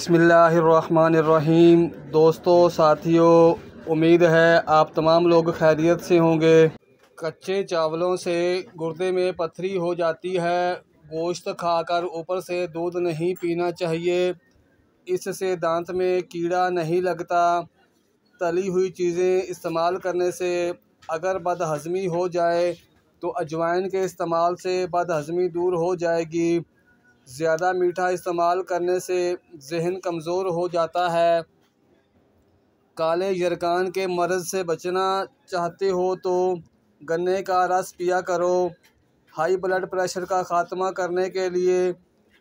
بسم اللہ الرحمن الرحیم۔ دوستو، ساتھیو، امید ہے آپ تمام لوگ خیریت سے ہوں گے۔ کچے چاولوں سے گردے میں پتھری ہو جاتی ہے۔ گوشت کھا کر اوپر سے دودھ نہیں پینا چاہیے۔ اس سے دانت میں کیڑا نہیں لگتا۔ تلی ہوئی چیزیں استعمال کرنے سے اگر بد ہضمی ہو جائے تو اجوائن کے استعمال سے بد ہضمی دور ہو جائے گی۔ زیادہ میٹھا استعمال کرنے سے ذہن کمزور ہو جاتا ہے۔ کالے یرکان کے مرض سے بچنا چاہتے ہو تو گنے کا رس پیا کرو۔ ہائی بلڈ پریشر کا خاتمہ کرنے کے لیے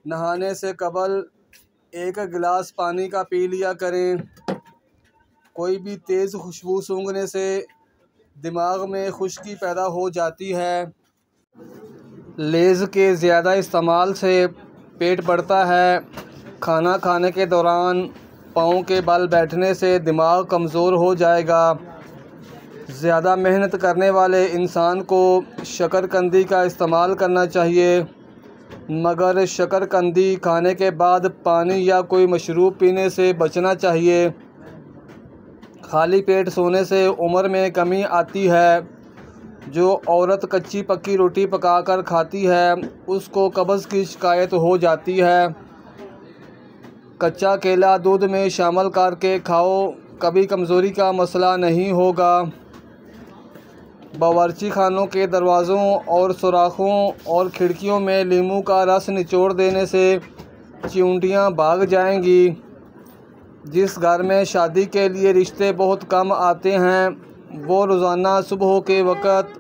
نہانے سے قبل ایک گلاس پانی کا پی لیا کریں۔ کوئی بھی تیز خوشبو سونگھنے سے دماغ میں خشکی پیدا ہو جاتی ہے۔ لیز کے زیادہ استعمال سے پیٹ بڑھتا ہے۔ کھانا کھانے کے دوران پاؤں کے بل بیٹھنے سے دماغ کمزور ہو جائے گا۔ زیادہ محنت کرنے والے انسان کو شکر کندی کا استعمال کرنا چاہیے۔ مگر شکر کندی کھانے کے بعد پانی یا کوئی مشروب پینے سے بچنا چاہیے۔ خالی پیٹ سونے سے عمر میں کمی آتی ہے۔ جو عورت کچی پکی روٹی پکا کر کھاتی ہے، اس کو قبض کی شکایت ہو جاتی ہے۔ کچا کیلا دودھ میں شامل کر کے کھاؤ، کبھی کمزوری کا مسئلہ نہیں ہوگا۔ باورچی خانوں کے دروازوں اور سوراخوں اور کھڑکیوں میں لیموں کا رس نچوڑ دینے سے چیونٹیاں بھاگ جائیں گی۔ جس گھر میں شادی کے لیے رشتے بہت کم آتے ہیں وہ روزانہ صبح کے وقت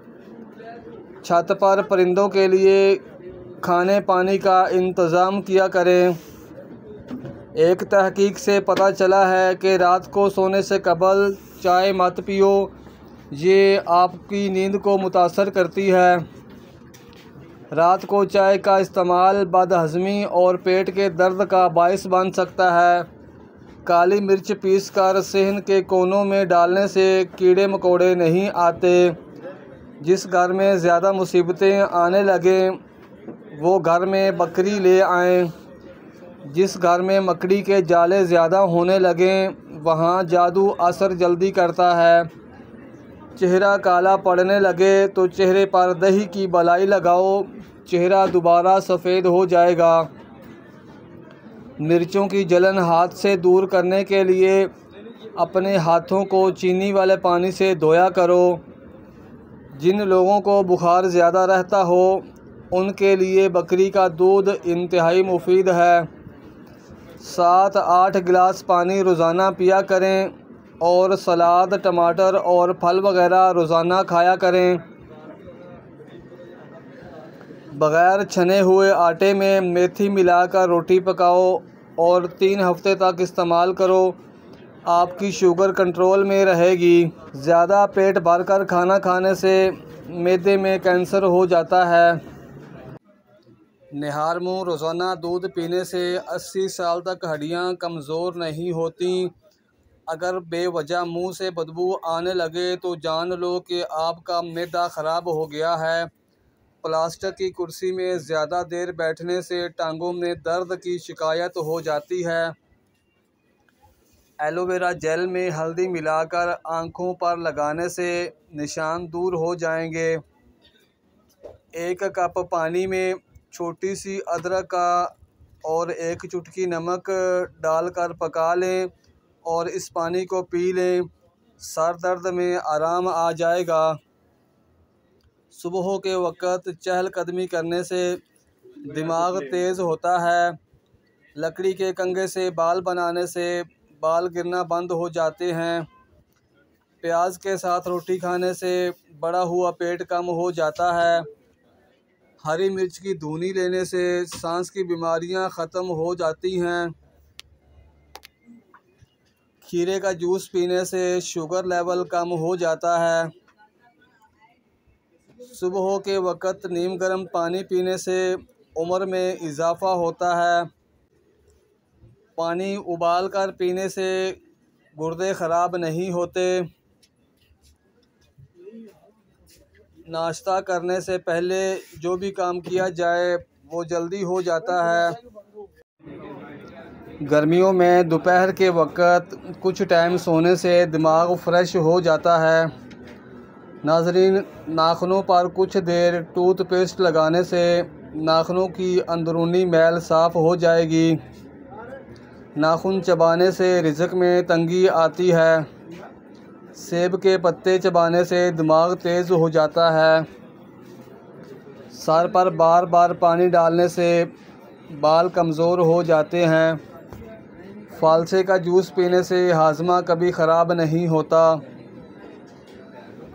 چھت پر پرندوں کے لیے کھانے پانی کا انتظام کیا کریں۔ ایک تحقیق سے پتہ چلا ہے کہ رات کو سونے سے قبل چائے مت پیو، یہ آپ کی نیند کو متاثر کرتی ہے۔ رات کو چائے کا استعمال بد ہضمی اور پیٹ کے درد کا باعث بن سکتا ہے۔ کالی مرچ پیس کر صحن کے کونوں میں ڈالنے سے کیڑے مکوڑے نہیں آتے، جس گھر میں زیادہ مصیبتیں آنے لگیں، وہ گھر میں بکری لے آئیں۔ جس گھر میں مکڑی کے جالے زیادہ ہونے لگیں، وہاں جادو اثر جلدی کرتا ہے۔ چہرہ کالا پڑنے لگے تو چہرے پر دہی کی بلائی لگاؤ، چہرہ دوبارہ سفید ہو جائے گا۔ مرچوں کی جلن ہاتھ سے دور کرنے کے لیے اپنے ہاتھوں کو چینی والے پانی سے دھویا کرو۔ جن لوگوں کو بخار زیادہ رہتا ہو، ان کے لیے بکری کا دودھ انتہائی مفید ہے۔ سات آٹھ گلاس پانی روزانہ پیا کریں اور سلاد، ٹماٹر اور پھل وغیرہ روزانہ کھایا کریں۔ بغیر چھنے ہوئے آٹے میں میتھی ملا کر روٹی پکاؤ اور تین ہفتے تک استعمال کرو۔ آپ کی شوگر کنٹرول میں رہے گی۔ زیادہ پیٹ بھر کر کھانا کھانے سے معدے میں کینسر ہو جاتا ہے۔ نہار منہ روزانہ دودھ پینے سے اسی سال تک ہڈیاں کمزور نہیں ہوتیں اگر بے وجہ منہ سے بدبو آنے لگے تو جان لو کہ آپ کا معدہ خراب ہو گیا ہے۔ پلاسٹک کی کرسی میں زیادہ دیر بیٹھنے سے ٹانگوں میں درد کی شکایت ہو جاتی ہے۔ ایلو ویرا جیل میں ہلدی ملا کر آنکھوں پر لگانے سے نشان دور ہو جائیں گے۔ ایک کپ پانی میں چھوٹی سی ادرک کا اور ایک چٹکی نمک ڈال کر پکا لیں اور اس پانی کو پی لیں۔ سر درد میں آرام آ جائے گا۔ صبح کے وقت چہل قدمی کرنے سے دماغ تیز ہوتا ہے۔ لکڑی کے کنگھے سے بال بنانے سے بال گرنا بند ہو جاتے ہیں۔ پیاز کے ساتھ روٹی کھانے سے بڑا ہوا پیٹ کم ہو جاتا ہے۔ ہری مرچ کی دھونی لینے سے سانس کی بیماریاں ختم ہو جاتی ہیں۔ کھیرے کا جوس پینے سے شوگر لیول کم ہو جاتا ہے۔ صبح کے وقت نیم گرم پانی پینے سے عمر میں اضافہ ہوتا ہے۔ پانی ابال کر پینے سے گردے خراب نہیں ہوتے۔ ناشتہ کرنے سے پہلے جو بھی کام کیا جائے وہ جلدی ہو جاتا ہے۔ گرمیوں میں دوپہر کے وقت کچھ ٹائم سونے سے دماغ فریش ہو جاتا ہے۔ ناظرین، ناخنوں پر کچھ دیر ٹوتھ پیسٹ لگانے سے ناخنوں کی اندرونی میل صاف ہو جائے گی۔ ناخن چبانے سے رزق میں تنگی آتی ہے۔ سیب کے پتے چبانے سے دماغ تیز ہو جاتا ہے۔ سر پر بار بار پانی ڈالنے سے بال کمزور ہو جاتے ہیں۔ فالسے کا جوس پینے سے ہاضمہ کبھی خراب نہیں ہوتا۔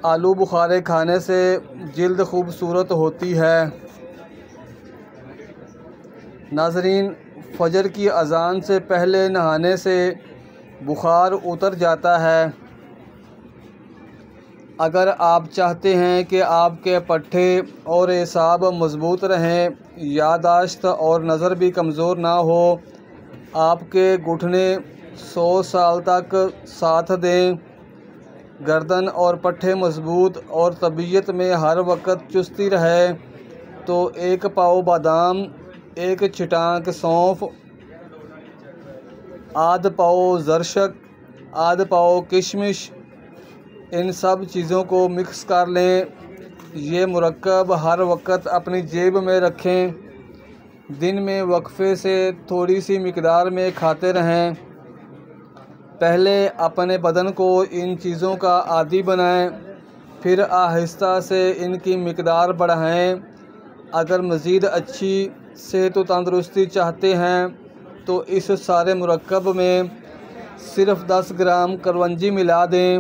آلو بخارے کھانے سے جلد خوبصورت ہوتی ہے۔ ناظرین، فجر کی اذان سے پہلے نہانے سے بخار اتر جاتا ہے۔ اگر آپ چاہتے ہیں کہ آپ کے پٹھے اور اعصاب مضبوط رہیں، یاداشت اور نظر بھی کمزور نہ ہو، آپ کے گھٹنے سو سال تک ساتھ دیں۔ گردن اور پٹھے مضبوط اور طبیعت میں ہر وقت چستی رہے۔ تو ایک پاؤ بادام، ایک چھٹانک سونف، آدھ پاؤ زرشک، آدھ پاؤ کشمش۔ ان سب چیزوں کو مکس کر لیں۔ یہ مرکب ہر وقت اپنی جیب میں رکھیں۔ دن میں وقفے سے تھوڑی سی مقدار میں کھاتے رہیں۔ پہلے اپنے بدن کو ان چیزوں کا عادی بنائیں، پھر آہستہ سے ان کی مقدار بڑھائیں۔ اگر مزید اچھی صحت و تندرستی چاہتے ہیں، تو اس سارے مرکب میں صرف دس گرام کرونجی ملا دیں۔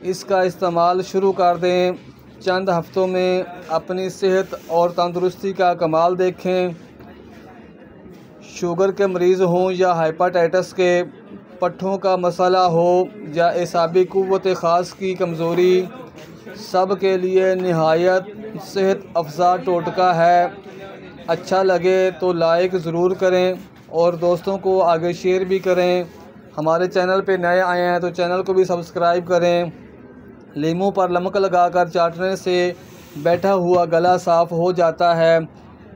اس کا استعمال شروع کر دیں۔ چند ہفتوں میں اپنی صحت اور تندرستی کا کمال دیکھیں۔ شوگر کے مریض ہوں یا ہائپاٹائٹس کے پٹھوں کا مسئلہ ہو یا اعصابی قوت خاص کی کمزوری، سب کے لیے نہایت صحت افزا ٹوٹکا ہے۔ اچھا لگے تو لائک ضرور کریں اور دوستوں کو آگے شیئر بھی کریں۔ ہمارے چینل پہ نئے آئے ہیں تو چینل کو بھی سبسکرائب کریں۔ لیموں پر لمک لگا کر چاٹنے سے بیٹھا ہوا گلا صاف ہو جاتا ہے۔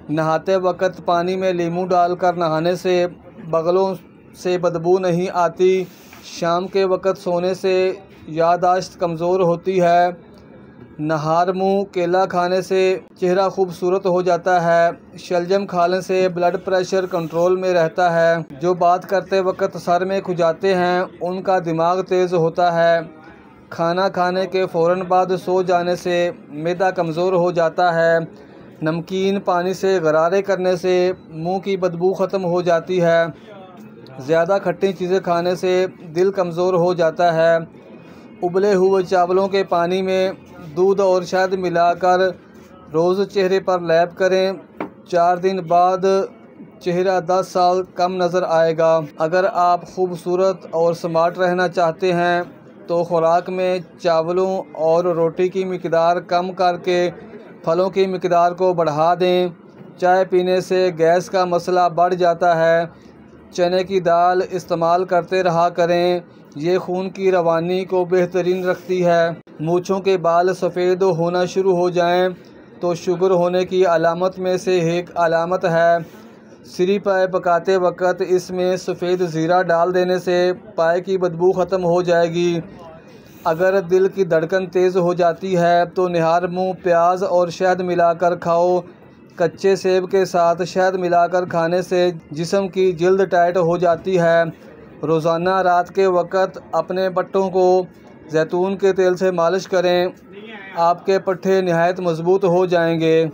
نہاتے وقت پانی میں لیموں ڈال کر نہانے سے بغلوں سے بدبو نہیں آتی۔ شام کے وقت سونے سے یاداشت کمزور ہوتی ہے۔ نہار منہ کیلا کھانے سے چہرہ خوبصورت ہو جاتا ہے۔ شلجم کھانے سے بلڈ پریشر کنٹرول میں رہتا ہے۔ جو بات کرتے وقت سر میں کھجاتے ہیں، ان کا دماغ تیز ہوتا ہے۔ کھانا کھانے کے فوراً بعد سو جانے سے میدا کمزور ہو جاتا ہے۔ نمکین پانی سے غرارے کرنے سے منہ کی بدبو ختم ہو جاتی ہے۔ زیادہ کھٹی چیزیں کھانے سے دل کمزور ہو جاتا ہے۔ ابلے ہوئے چاولوں کے پانی میں دودھ اور شہد ملا کر روز چہرے پر لیپ کریں۔ چار دن بعد چہرہ دس سال کم نظر آئے گا۔ اگر آپ خوبصورت اور سمارٹ رہنا چاہتے ہیں تو خوراک میں چاولوں اور روٹی کی مقدار کم کر کے پھلوں کی مقدار کو بڑھا دیں۔ چائے پینے سے گیس کا مسئلہ بڑھ جاتا ہے۔ چنے کی دال استعمال کرتے رہا کریں، یہ خون کی روانی کو بہترین رکھتی ہے۔ مونچھوں کے بال سفید ہونا شروع ہو جائیں تو شوگر ہونے کی علامت میں سے ایک علامت ہے۔ سری پائے پکاتے وقت اس میں سفید زیرہ ڈال دینے سے پائے کی بدبو ختم ہو جائے گی۔ اگر دل کی دھڑکن تیز ہو جاتی ہے تو نہار منہ پیاز اور شہد ملا کر کھاؤ۔ کچے سیب کے ساتھ شہد ملا کر کھانے سے جسم کی جلد ٹائٹ ہو جاتی ہے۔ روزانہ رات کے وقت اپنے پٹوں کو زیتون کے تیل سے مالش کریں، آپ کے پٹھے نہایت مضبوط ہو جائیں گے۔